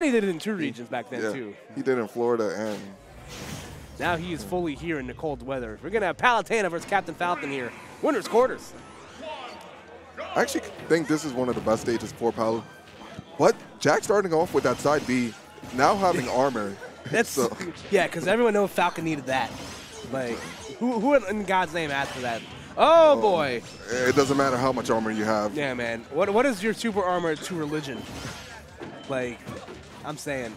He did it in two regions back then Yeah, too. he did in Florida and Now he is fully here in the cold weather. We're gonna have Palutena versus Captain Falcon here. Winners quarters. I actually think this is one of the best stages for Palu. But Jack starting off with that side B, now having armor. That's So- yeah, because everyone knows Falcon needed that. Like, who, who in God's name asked for that? Oh, oh boy, It doesn't matter how much armor you have. yeah, man. What what is your super armor to religion? Like, I'm saying,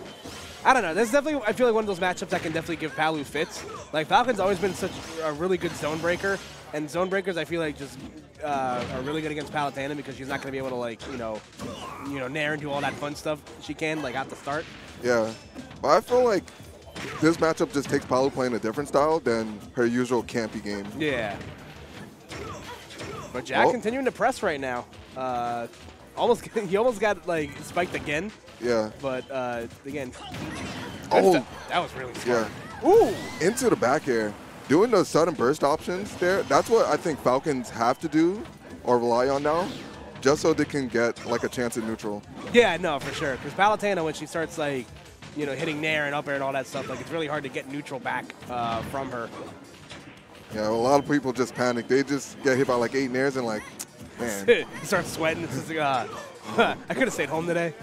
I don't know. There's definitely I feel like one of those matchups that can definitely give Palu fits. Like Falcon's always been such a really good zone breaker, and zone breakers I feel like just uh, are really good against Palutena because she's not going to be able to like you know, you know, nair and do all that fun stuff she can like at the start. Yeah. But I feel like this matchup just takes Palu playing a different style than her usual campy game. Yeah. But Jack Oh. continuing to press right now. Uh, almost he almost got like spiked again, Yeah. but uh, again. Oh. that, that was really Yeah. smart. Ooh. Into the back air. Doing those sudden burst options there, that's what I think Falcons have to do or rely on now, just so they can get like a chance at neutral. Yeah, no, for sure. Because Palutena, when she starts like, you know, hitting nair and up air and all that stuff, like it's really hard to get neutral back uh, from her. Yeah, a lot of people just panic. They just get hit by like eight nairs and like, man, he starts sweating. It's just like, uh, I could have stayed home today.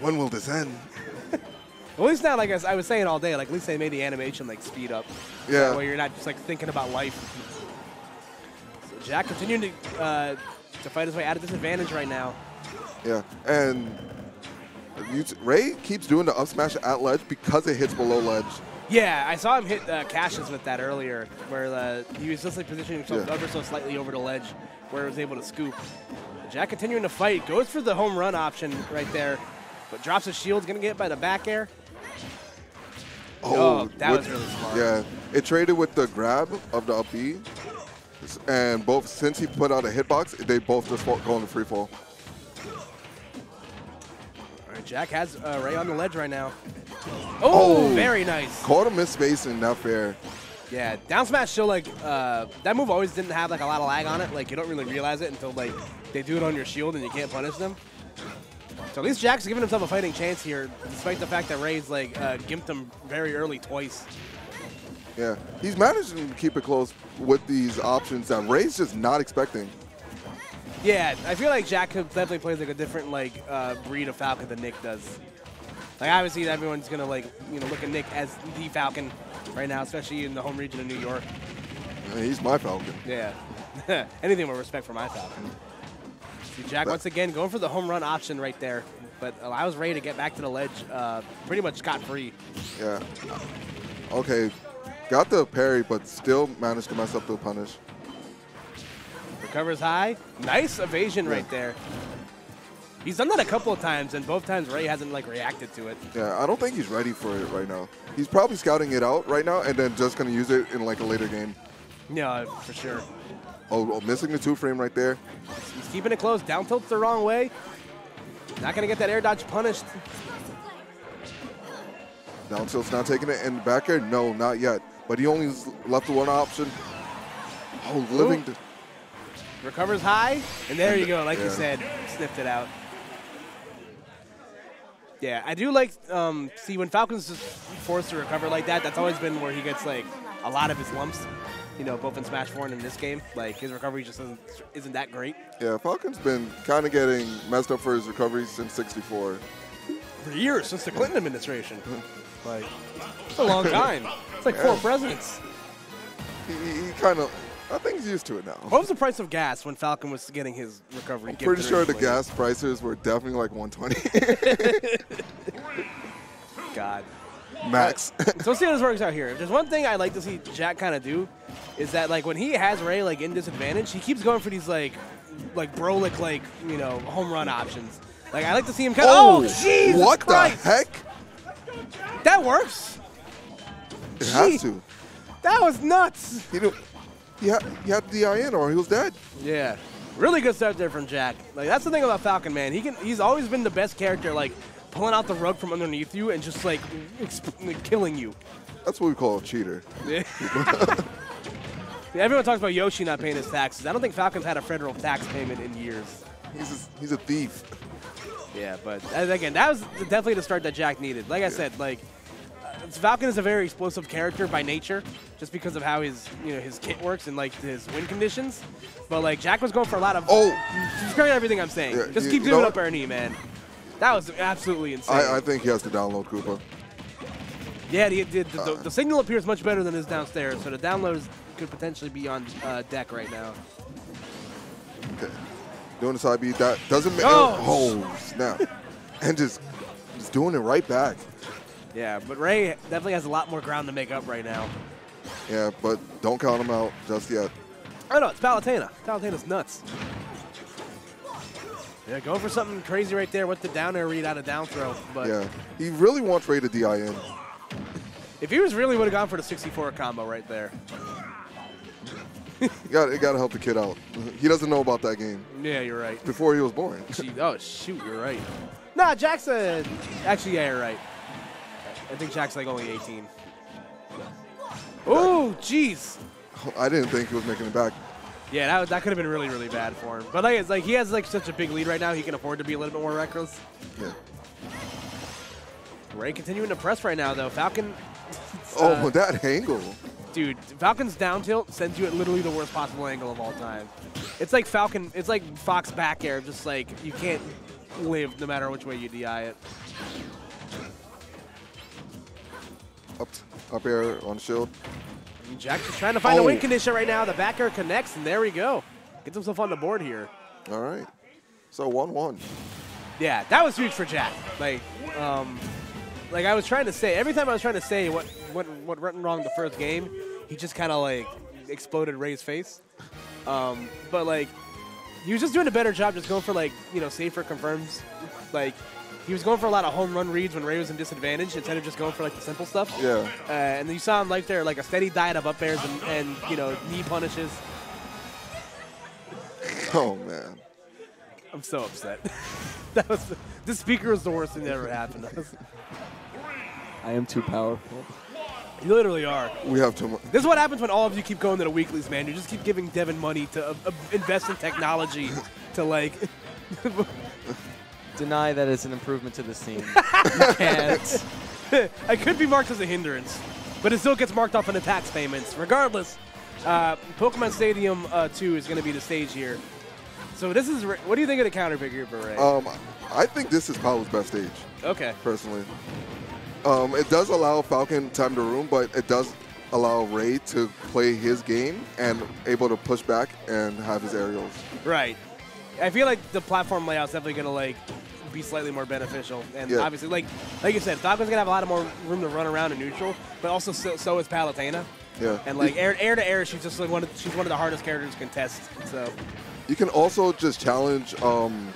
when will this end? At least now, like I was saying all day, like at least they made the animation like speed up. Yeah. Way you're not just like thinking about life. So Jack continuing to uh, to fight his way out of disadvantage right now. Yeah, and Ray keeps doing the up smash at ledge because it hits below ledge. Yeah, I saw him hit uh, Cassius with that earlier, where uh, he was just like positioning himself Yeah. ever so slightly over the ledge, where he was able to scoop. Jack continuing to fight, goes for the home run option right there, but drops his shield, gonna get by the back air. Oh, that was really smart. Yeah, it traded with the grab of the up B, and both since he put out a hitbox, they both just fall- go in the free fall. Jack has uh, Ray on the ledge right now. Oh, Oh. very nice. Caught him misspacing, not fair. Yeah, down smash still like uh, that move always didn't have like a lot of lag on it. Like you don't really realize it until like they do it on your shield and you can't punish them. So at least Jack's giving himself a fighting chance here, despite the fact that Ray's like uh, gimped him very early twice. Yeah, he's managing to keep it close with these options that Ray's just not expecting. Yeah, I feel like Jack could- definitely plays like a different like uh, breed of Falcon than Nick does. Like obviously everyone's gonna like you know look at Nick as the Falcon right now, especially in the home region of New York. I mean, he's my Falcon. Yeah. Anything with respect for my Falcon. See Jack once again going for the home run option right there, but allows Ray to get back to the ledge uh, pretty much scot free. Yeah. Okay, got the parry, but still managed to mess up the punish. Recovers high. Nice evasion right there. He's done that a couple of times, and both times Ray hasn't like reacted to it. Yeah, I don't think he's ready for it right now. He's probably scouting it out right now and then just gonna use it in like a later game. Yeah, for sure. Oh, oh, missing the two frame right there. He's keeping it close. Down tilt's the wrong way. Not gonna get that air dodge punished. Down tilt's not taking it, and back air, no, not yet. But he only left one option. Oh, living. Ooh. Recovers high, and there you go. Like you said, sniffed it out. Yeah, I do like um, see when Falcons just forced to recover like that. That's always been where he gets like a lot of his lumps. You know, both in Smash 4 and in this game, like his recovery just isn't, isn't that great. Yeah, Falcon's been kind of getting messed up for his recovery since 64. For years since the Clinton administration, like it's a long time. It's like four presidents. He, he, kind of, I think he's used to it now. What was the price of gas when Falcon was getting his recovery? I'm pretty sure the gas prices were definitely like 120 God. max. So let's see how this works out here. If there's one thing I like to see Jack kind of do, is that like when he has Ray like in disadvantage, he keeps going for these like like Brolic like you know home run options. Like I like to see him kind of. Oh, oh, Jesus what Christ! the heck? That works. It has to. That was nuts. He, don't- he, had, the IN or he was dead. Yeah. Really good start there from Jack. Like that's the thing about Falcon, man. He can he's always been the best character, like pulling out the rug from underneath you and just like killing you. That's what we call a cheater. Yeah. Yeah, Everyone talks about Yoshi not paying his taxes. I don't think Falcon's had a federal tax payment in years. He's a, he's a thief. Yeah, but again, that was definitely the start that Jack needed. Like I said, like Falcon is a very explosive character by nature, just because of how his you know his kit works and like his win conditions. But like Jack was going for a lot of. Oh. carry everything I'm saying. Yeah, just keep doing know up? Ernie, man. That was absolutely insane. I, I think he has to download Koopa. yeah, the, the, the, Uh. the signal appears much better than his downstairs, so the downloads could potentially be on uh, deck right now. Okay. Doing the side beat. That doesn't make. Oh. Oh, snap. and just, just doing it right back. Yeah, but Ray definitely has a lot more ground to make up right now. Yeah, but don't count him out just yet. Oh no, it's Palutena. Palutena's nuts. Yeah, go for something crazy right there with the down air read out of down throw. But Yeah. He really wants Ray to DIN. if he was really would have gone for the 64 combo right there. You got you got to help the kid out. He doesn't know about that game Yeah, you're right. before he was born. Gee, oh shoot, you're right. Nah, Jackson. Actually, yeah, you're right. I think Jack's like only 18. Oh, jeez. I didn't think he was making it back. Yeah, that, that could have been really, really bad for him. But like, it's like he has like such a big lead right now, he can afford to be a little bit more reckless. Yeah. Ray continuing to press right now, though. Falcon. Oh, uh, that angle. Dude, Falcon's down tilt sends you at literally the worst possible angle of all time. It's like Falcon, it's like Fox back air, just like you can't live no matter which way you DI it. Up, air on shield. Jack just trying to find a win Oh. condition right now. The back air connects, and there we go. Gets himself on the board here. All right. So 1-1. Yeah, that was huge for Jack. Like, um, like I was trying to say, every time I was trying to say what what what went wrong the first game, he just kind of like exploded Ray's face. Um, but like, he was just doing a better job, just going for like you know safer confirms. Like, he was going for a lot of home run reads when Ray was in disadvantage instead of just going for like the simple stuff. Yeah. Uh, and you saw him like there, like a steady diet of up airs and, and you know knee punishes. Oh, man. I'm so upset. that was this speaker was the worst thing that ever happened. to us. I am too powerful. You literally are. We have too much. This is what happens when all of you keep going to the weeklies, man. You just keep giving Devin money to uh, uh, invest in technology to like. Deny that it's an improvement to the scene. you can't. it could be marked as a hindrance, but it still gets marked off in the tax payments. Regardless, uh, Pokemon Stadium uh, 2 is going to be the stage here. So this is. What do you think of the counter pick here for Ray? Um, I think this is Palu's best stage, okay. personally. Um, it does allow Falcon time to room, but it does allow Ray to play his game and able to push back and have his aerials. Right. I feel like the platform layout's definitely gonna like be slightly more beneficial, and Yeah. obviously, like like you said, Falcon's gonna have a lot of more room to run around in neutral, but also so, so is Palutena. Yeah. And like air, air to air, she's just like one of she's one of the hardest characters to contest. So You can also just challenge um,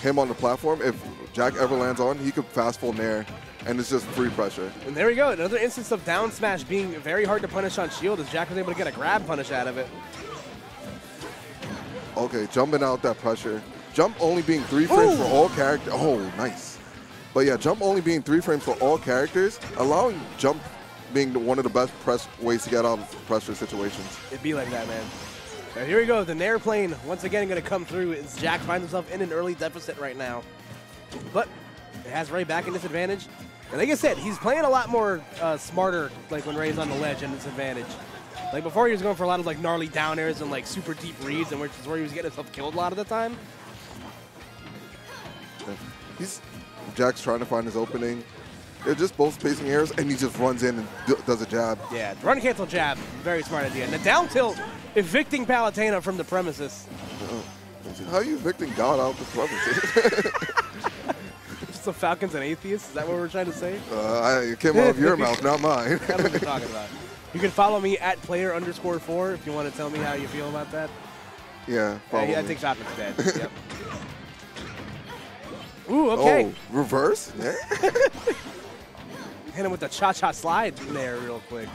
him on the platform. If Jack ever lands on, he could fast full nair, and it's just free pressure. and there we go, another instance of down smash being very hard to punish on shield, as Jack was able to get a grab punish out of it. Okay, jumping out that pressure. Jump only being three frames for all characters. Oh, nice. But yeah, jump only being three frames for all characters, allowing jump being one of the best press ways to get out of pressure situations. It'd be like that, man. Now, here we go. The Nair plane once again going to come through as Jack finds himself in an early deficit right now. But it has Ray back in disadvantage. And like I said, he's playing a lot more uh, smarter like when Ray's on the ledge and disadvantage. Like before, he was going for a lot of like gnarly down airs and like super deep reads, and which is where he was getting himself killed a lot of the time. He's Jack's trying to find his opening. They're just both spacing airs, and he just runs in and d- does a jab. Yeah, run cancel jab, very smart idea. And the down tilt, evicting Palutena from the premises. How are you evicting God out the premises? So Falcons and atheists, is that what we're trying to say? uh, I, it came out of your mouth, not mine. Don't what you're talking about. You can follow me at player underscore four if you want to tell me how you feel about that. yeah, follow I, I think Falcon's dead. yep. Ooh, okay. Oh, reverse? Yeah. Hit him with the cha-cha slide in there real quick.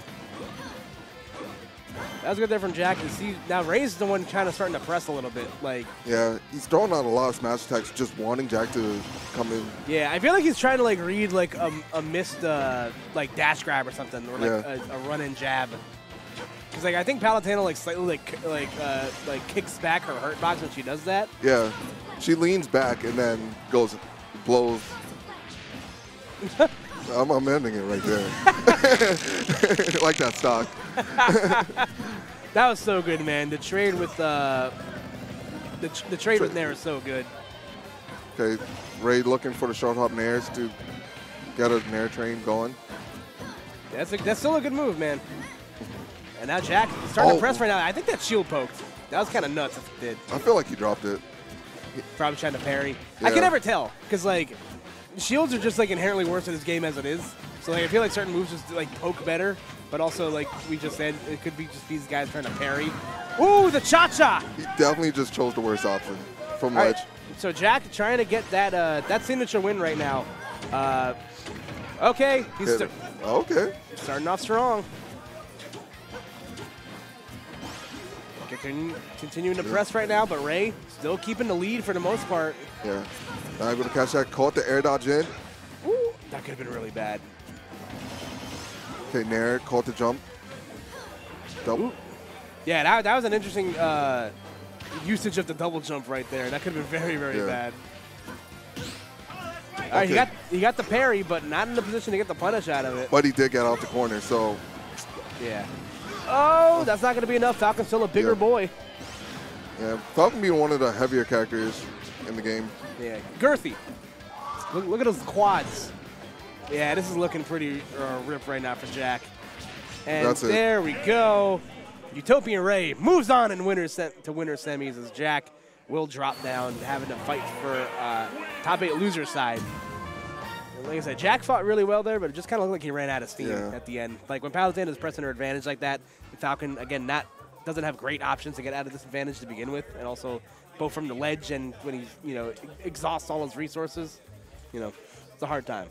That was good there from Jack. You see, now Ray's the one kind of starting to press a little bit. Like, yeah, he's throwing out a lot of smash attacks, just wanting Jack to come in. yeah, I feel like he's trying to like read like a, a missed uh, like dash grab or something, or like Yeah. a, a run-in jab. Because like I think Palutena like slightly like like uh, like kicks back her hurt box when she does that. Yeah, she leans back and then goes blows. I'm, I'm ending it right there. like that stock. That was so good, man. The trade with uh, the, the trade with Nair is so good. Okay, Ray looking for the short hop nairs to get a nair train going. That's a, that's still a good move, man. And now Jack is starting Oh. to press right now. I think that shield poked. That was kind of nuts if it did. I feel like he dropped it. Probably trying to parry. I can never tell because like shields are just like inherently worse in this game as it is. So like I feel like certain moves just like poke better, but also like we just said, it could be just these guys trying to parry. Ooh, the cha cha! He definitely just chose the worst option from All right, ledge. so Jack trying to get that uh, that signature win right now. Uh, okay, he's Hit sta- it. Okay. starting off strong. Continu- Continuing to press right now, but Ray still keeping the lead for the most part. Yeah. Not able to catch that. Caught the air dodge in. Ooh, that could have been really bad. Okay, Nair caught the jump. Double. Yeah, that, that was an interesting uh, usage of the double jump right there. That could have been very, very Yeah. bad. All right, he got he got the parry, but not in the position to get the punish out of it. But he did get out the corner, so Yeah. Oh, that's not going to be enough. Falcon's still a bigger Yeah. boy. yeah. Falcon being one of the heavier characters in the game. Yeah, girthy. Look, look at those quads. Yeah, this is looking pretty uh, rip right now for Jack. And That's it. there we go. Utopian Ray moves on in winner se- to winner semis as Jack will drop down, having to fight for uh, top eight loser side. Like I said, Jack fought really well there, but it just kind of looked like he ran out of steam Yeah. at the end. Like when Palutena is pressing her advantage like that, Falcon again not doesn't have great options to get out of this advantage to begin with, and also both from the ledge and when he you know exhausts all his resources, you know, it's a hard time.